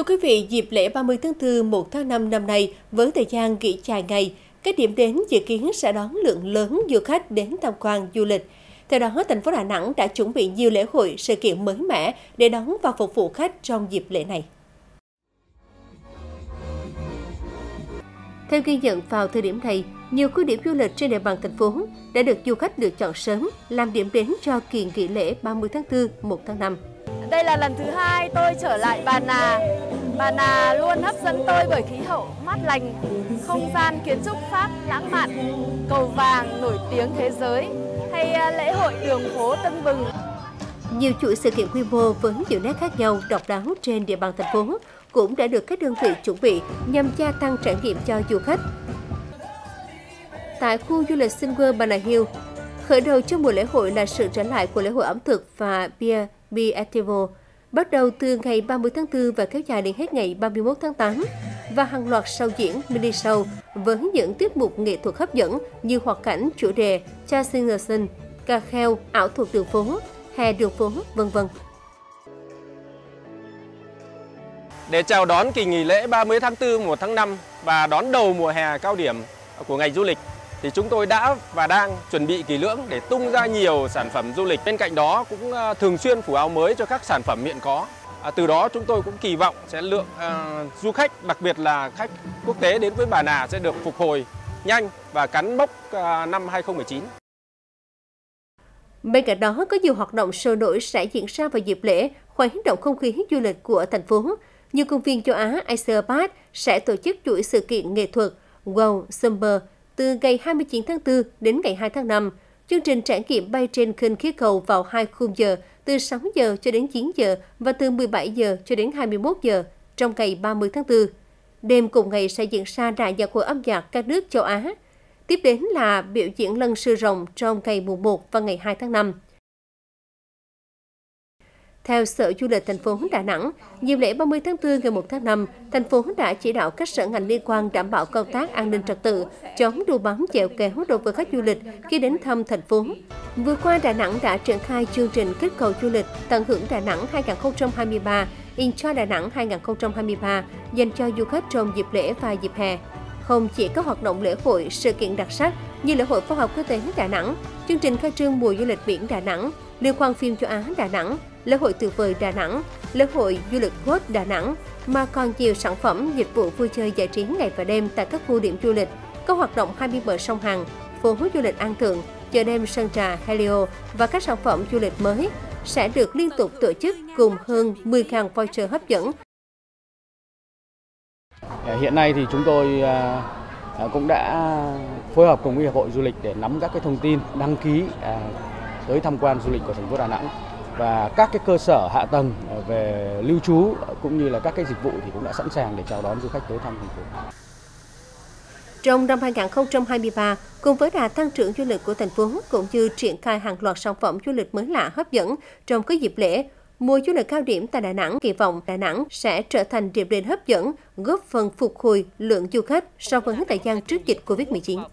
Thưa quý vị, dịp lễ 30 tháng 4, 1 tháng 5 năm nay, với thời gian nghỉ dài ngày, các điểm đến dự kiến sẽ đón lượng lớn du khách đến tham quan du lịch. Theo đó, thành phố Đà Nẵng đã chuẩn bị nhiều lễ hội, sự kiện mới mẻ để đón và phục vụ khách trong dịp lễ này. Theo ghi nhận vào thời điểm này, nhiều khu điểm du lịch trên địa bàn thành phố đã được du khách lựa chọn sớm làm điểm đến cho kỳ nghỉ lễ 30 tháng 4, 1 tháng 5. Đây là lần thứ hai tôi trở lại Bà Nà. Bà Nà luôn hấp dẫn tôi bởi khí hậu mát lành, không gian kiến trúc Pháp lãng mạn, cầu vàng nổi tiếng thế giới hay à, lễ hội đường phố Tân Bừng. Nhiều chuỗi sự kiện quy mô với nhiều nét khác nhau độc đáo trên địa bàn thành phố cũng đã được các đơn vị chuẩn bị nhằm gia tăng trải nghiệm cho du khách. Tại khu du lịch Singer Bà Nà Hill, khởi đầu cho mùa lễ hội là sự trở lại của lễ hội ẩm thực và Beer Be Festival bắt đầu từ ngày 30 tháng 4 và kéo dài đến hết ngày 31 tháng 8 và hàng loạt sau diễn mini show với những tiết mục nghệ thuật hấp dẫn như hoạt cảnh chủ đề Cha Singerson, ca kheo, ảo thuật đường phố, hè đường phố, vân vân. Để chào đón kỳ nghỉ lễ 30 tháng 4, 1 tháng 5 và đón đầu mùa hè cao điểm của ngành du lịch thì chúng tôi đã và đang chuẩn bị kỳ lưỡng để tung ra nhiều sản phẩm du lịch. Bên cạnh đó cũng ờ, thường xuyên phủ áo mới cho các sản phẩm hiện có. À, từ đó chúng tôi cũng kỳ vọng sẽ lượng à, du khách, đặc biệt là khách quốc tế đến với Bà Nà sẽ được phục hồi nhanh và cắn mốc à, năm 2019. Bên cạnh đó, có nhiều hoạt động sôi nổi sẽ diễn ra vào dịp lễ, khuấy động không khí du lịch của thành phố. Như công viên châu Á Asia Park sẽ tổ chức chuỗi sự kiện nghệ thuật Wow Summer từ ngày 29 tháng 4 đến ngày 2 tháng 5. Chương trình trải nghiệm bay trên khinh khí cầu vào hai khung giờ từ 6 giờ cho đến 9 giờ và từ 17 giờ cho đến 21 giờ trong ngày 30 tháng 4. Đêm cùng ngày sẽ diễn ra đại nhạc hội âm nhạc các nước châu Á. Tiếp đến là biểu diễn lân sư rồng trong ngày mùng 1 và ngày 2 tháng 5. Theo Sở Du lịch thành phố Đà Nẵng, dịp lễ 30 tháng 4 ngày 1 tháng 5, thành phố đã chỉ đạo các sở ngành liên quan đảm bảo công tác an ninh trật tự, chống đua bám chèo kéo đối với khách du lịch khi đến thăm thành phố. Vừa qua, Đà Nẵng đã triển khai chương trình kích cầu du lịch tận hưởng Đà Nẵng 2023, Enjoy Đà Nẵng 2023 dành cho du khách trong dịp lễ và dịp hè. Không chỉ có hoạt động lễ hội, sự kiện đặc sắc như lễ hội khoa học quốc tế Đà Nẵng, chương trình khai trương mùa du lịch biển Đà Nẵng, liên quan phim châu Á Đà Nẵng, lễ hội tuyệt vời Đà Nẵng, lễ hội du lịch Quốc Đà Nẵng, mà còn nhiều sản phẩm dịch vụ vui chơi giải trí ngày và đêm tại các khu điểm du lịch, có hoạt động hai bên bờ sông Hằng, phố du lịch An Thượng, chợ đêm Sơn Trà, Helio và các sản phẩm du lịch mới sẽ được liên tục tổ chức cùng hơn 10.000 voucher hấp dẫn. Ờ, hiện nay thì chúng tôi ờ, ờ, cũng đã phối hợp cùng với Hiệp hội Du lịch để nắm các cái thông tin đăng ký tới tham quan du lịch của thành phố Đà Nẵng và các cái cơ sở hạ tầng ờ, về lưu trú cũng như là các cái dịch vụ thì cũng đã sẵn sàng để chào đón du khách tới thăm thành phố. Trong năm 2023, cùng với đà tăng trưởng du lịch của thành phố cũng như triển khai hàng loạt sản phẩm du lịch mới lạ hấp dẫn trong các dịp lễ, mùa du lịch cao điểm tại Đà Nẵng kỳ vọng Đà Nẵng sẽ trở thành điểm đến hấp dẫn, góp phần phục hồi lượng du khách so với thời gian trước dịch Covid-19.